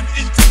It's intel.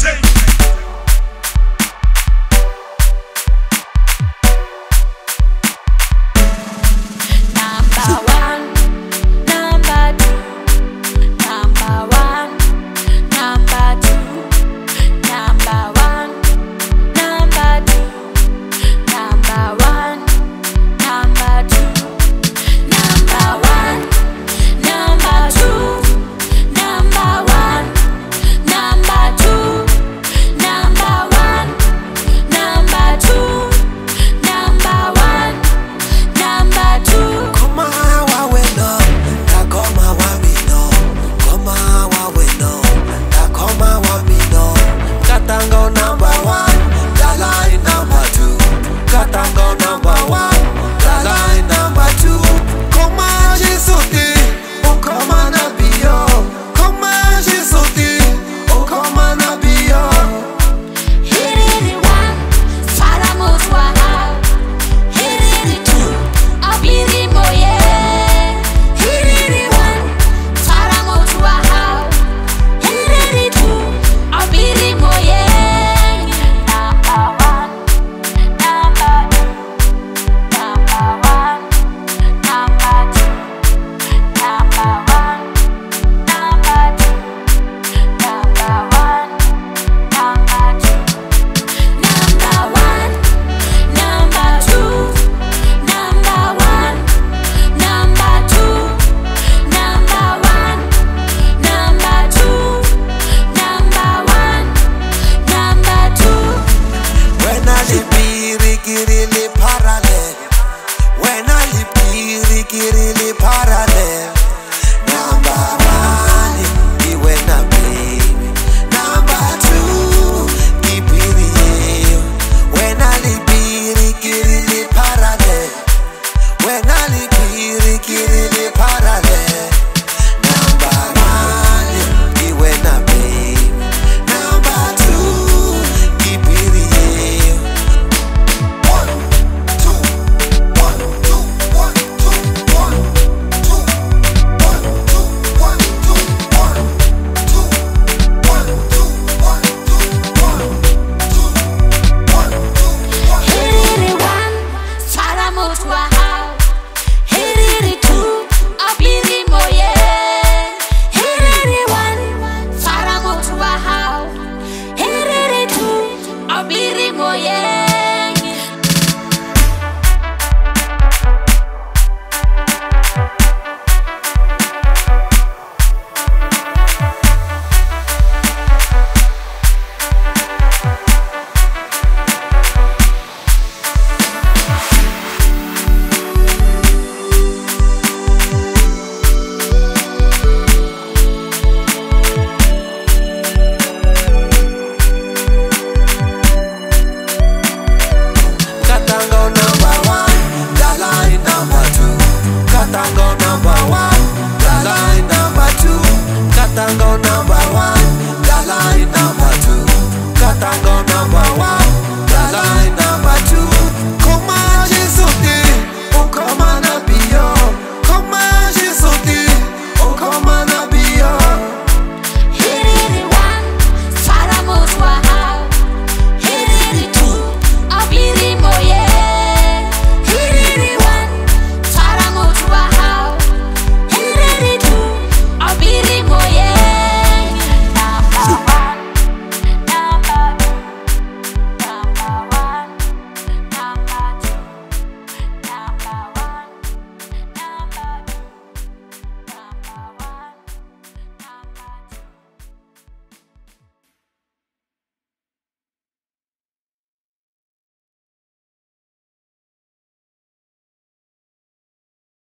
Kirili parallel